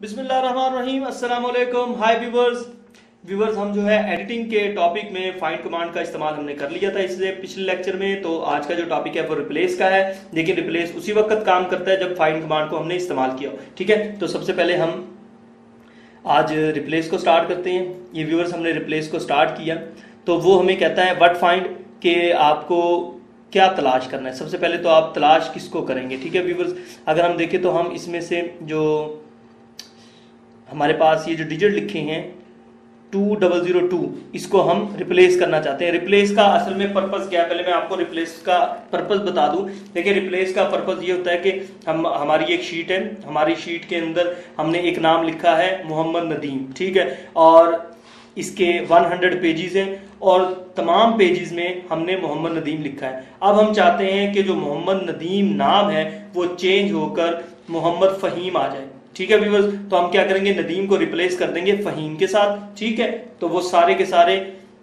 अस्सलाम हाय viewers viewers हम जो है एडिटिंग के टॉपिक में फाइंड कमांड का इस्तेमाल हमने कर लिया था इससे पिछले लेक्चर में तो आज का जो टॉपिक है वो रिप्लेस का है। देखिए रिप्लेस उसी वक्त काम करता है जब फाइंड कमांड को हमने इस्तेमाल किया। ठीक है? तो सबसे पहले हम आज रिप्लेस को स्टार्ट करते हैं। ये व्यूवर्स हमने रिप्लेस को स्टार्ट किया। तो वो हमें कहता है वट फाइंड के आपको क्या तलाश करना है? सबसे पहले तो आप तलाश किसको करेंगे? ठीक है व्यूवर्स अगर हम देखें तो हम इसमें से जो हमारे पास ये जो डिजिट लिखे हैं टू डबल ज़ीरो टू इसको हम रिप्लेस करना चाहते हैं। रिप्लेस का असल में पर्पस क्या है? पहले मैं आपको रिप्लेस का पर्पस बता दूँ। देखिए रिप्लेस का पर्पस ये होता है कि हम, हमारी एक शीट है। हमारी शीट के अंदर हमने एक नाम लिखा है, मोहम्मद नदीम, ठीक है? और इसके 100 पेजेस हैं और तमाम पेजेस में हमने मोहम्मद नदीम लिखा है। अब हम चाहते हैं कि जो मोहम्मद नदीम नाम है, वो चेंज होकर मोहम्मद फहीम आ जाए। ठीक है व्यूवर्स तो हम क्या करेंगे? नदीम को रिप्लेस कर देंगे फहीम के साथ, ठीक है? तो वो सारे के सारे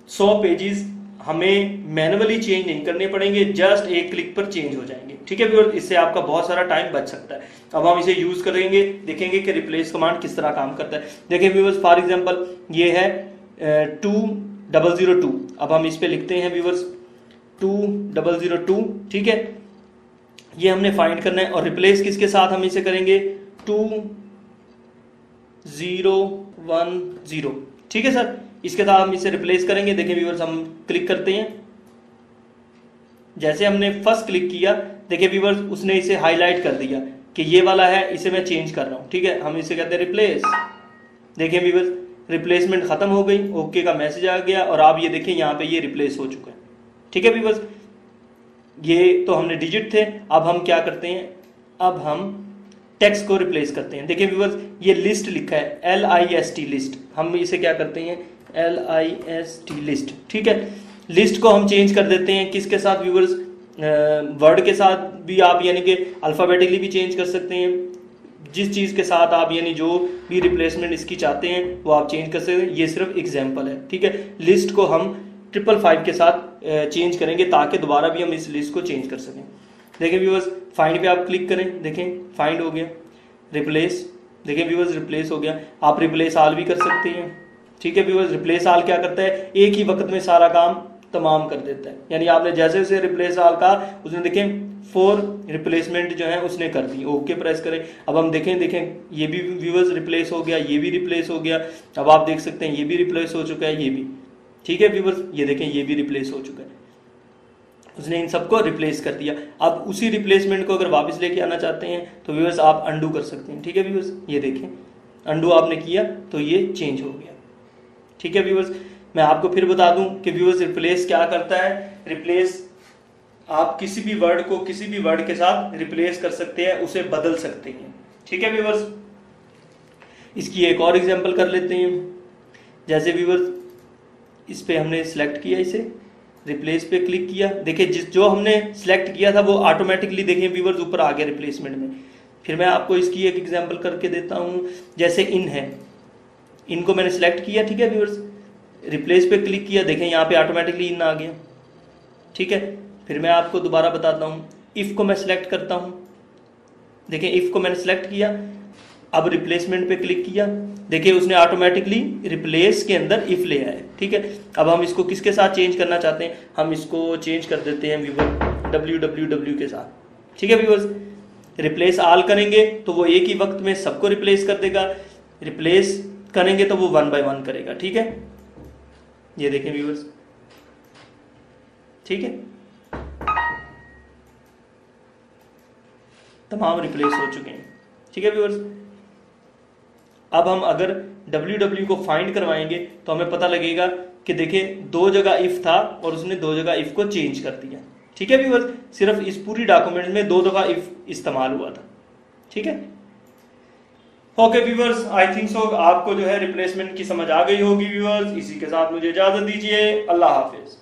सौ पेजेस हमें मैनुअली चेंज नहीं करने पड़ेंगे जस्ट एक क्लिक पर चेंज हो जाएँगे। ठीक है व्यूअर्स इससे आपका बहुत सारा टाइम बच सकता है। अब हम इसे यूज़ करेंगे, देखेंगे कि रिप्लेस कमांड किस तरह काम करता है। देखिए व्यूवर्स फॉर एग्जांपल ये है टू डबल ज़ीरो टू अब हम इस पर लिखते हैं viewers two double zero two ठीक है? ये हमने फाइंड करना है और रिप्लेस किसके साथ हम इसे करेंगे? Two zero one zero. ठीक है सर? इसके साथ हम इसे रिप्लेस करेंगे। देखिए व्यूवर्स हम क्लिक करते हैं। जैसे हमने फ़र्स्ट क्लिक किया, देखिए व्यूवर्स उसने इसे हाईलाइट कर दिया कि ये वाला है, इसे मैं चेंज कर रहा हूँ। ठीक है? हम इसे कहते हैं रिप्लेस देखिए व्यूवर्स रिप्लेसमेंट खत्म हो गई। ओके का मैसेज आ गया और आप ये देखें यहाँ पे ये रिप्लेस हो चुका है। ठीक है व्यूवर्स ये तो हमने डिजिट थे। अब हम क्या करते हैं? अब हम टेक्स्ट को रिप्लेस करते हैं। देखिए व्यूवर्स ये लिस्ट लिखा है L I S T list हम इसे क्या करते हैं? L I S T list ठीक है? लिस्ट को हम चेंज कर देते हैं किसके साथ व्यूवर्स वर्ड के साथ भी आप यानी कि अल्फ़ाबेटिकली भी चेंज कर सकते हैं। जिस चीज़ के साथ आप यानी जो भी रिप्लेसमेंट इसकी चाहते हैं, वो आप चेंज कर सकते हैं। ये सिर्फ़ एग्ज़ाम्पल है, ठीक है? लिस्ट को हम ट्रिपल फाइव के साथ चेंज करेंगे ताकि दोबारा भी हम इस लिस्ट को चेंज कर सकें। देखें व्यूवर्स फाइंड पे आप क्लिक करें, देखें फाइंड हो गया रिप्लेस देखें व्यूवर्स रिप्लेस हो गया, आप रिप्लेस आल भी कर सकते हैं। ठीक है व्यूवर्स रिप्लेस आल क्या करता है? एक ही वक्त में सारा काम तमाम कर देता है। यानी आपने जैसे उसे रिप्लेस आल का उसने देखें फोर रिप्लेसमेंट जो है उसने कर दी। ओके प्रेस करें। अब हम देखें देखें, ये भी व्यूवर्स रिप्लेस हो गया, ये भी रिप्लेस हो गया। अब आप देख सकते हैं, ये भी रिप्लेस हो चुका है, ये भी। ठीक है व्यूवर्स ये देखें, ये भी रिप्लेस हो चुका है। उसने इन सबको रिप्लेस कर दिया। आप उसी रिप्लेसमेंट को अगर वापस लेके आना चाहते हैं तो व्यूवर्स आप अंडू कर सकते हैं। ठीक है व्यूवर्स ये देखें। अंडू आपने किया तो ये चेंज हो गया। ठीक है व्यूवर्स मैं आपको फिर बता दूँ कि व्यूवर्स रिप्लेस क्या करता है? रिप्लेस आप किसी भी वर्ड को किसी भी वर्ड के साथ रिप्लेस कर सकते हैं, उसे बदल सकते हैं। ठीक है व्यूवर्स इसकी एक और एग्जांपल कर लेते हैं। जैसे व्यूवर्स इस पे हमने सिलेक्ट किया इसे। रिप्लेस पे क्लिक किया। देखिए, जिस जो हमने सेलेक्ट किया था, वो ऑटोमेटिकली देखें व्यूवर्स ऊपर आ गया रिप्लेसमेंट में। फिर मैं आपको इसकी एक एग्जांपल करके देता हूँ। जैसे इन है। इनको मैंने सेलेक्ट किया, ठीक है व्यूवर्स रिप्लेस पे क्लिक किया। देखें, यहाँ पे ऑटोमेटिकली इन आ गया। ठीक है? फिर मैं आपको दोबारा बताता हूँ। इफ़ को मैं सिलेक्ट करता हूँ। देखें इफ़ को मैंने सेलेक्ट किया। अब रिप्लेसमेंट पे क्लिक किया। देखिए, उसने ऑटोमेटिकली रिप्लेस के अंदर इफ़ ले आया ठीक है? अब हम इसको किसके साथ चेंज करना चाहते हैं? हम इसको चेंज कर देते हैं व्यूवर डब्ल्यू डब्ल्यू डब्ल्यू के साथ। ठीक है व्यूवर्स रिप्लेस आल करेंगे तो वो एक ही वक्त में सबको रिप्लेस कर देगा। रिप्लेस करेंगे तो वो वन बाय वन करेगा। ठीक है? ये देखें व्यूवर्स ठीक है? तमाम रिप्लेस हो चुके हैं। ठीक है व्यूवर्स अब हम अगर डब्ल्यू डब्ल्यू को फाइंड करवाएँगे तो हमें पता लगेगा कि देखिए, दो जगह इफ़ था और उसने दो जगह इफ़ को चेंज कर दिया। ठीक है व्यूवर्स सिर्फ़ इस पूरी डॉक्यूमेंट में दो दफ़ा इफ़ इस्तेमाल हुआ था। ठीक है? Okay viewers I think so आपको जो है रिप्लेसमेंट की समझ आ गई होगी व्यूवर्स इसी के साथ मुझे इजाज़त दीजिए। अल्लाह हाफिज।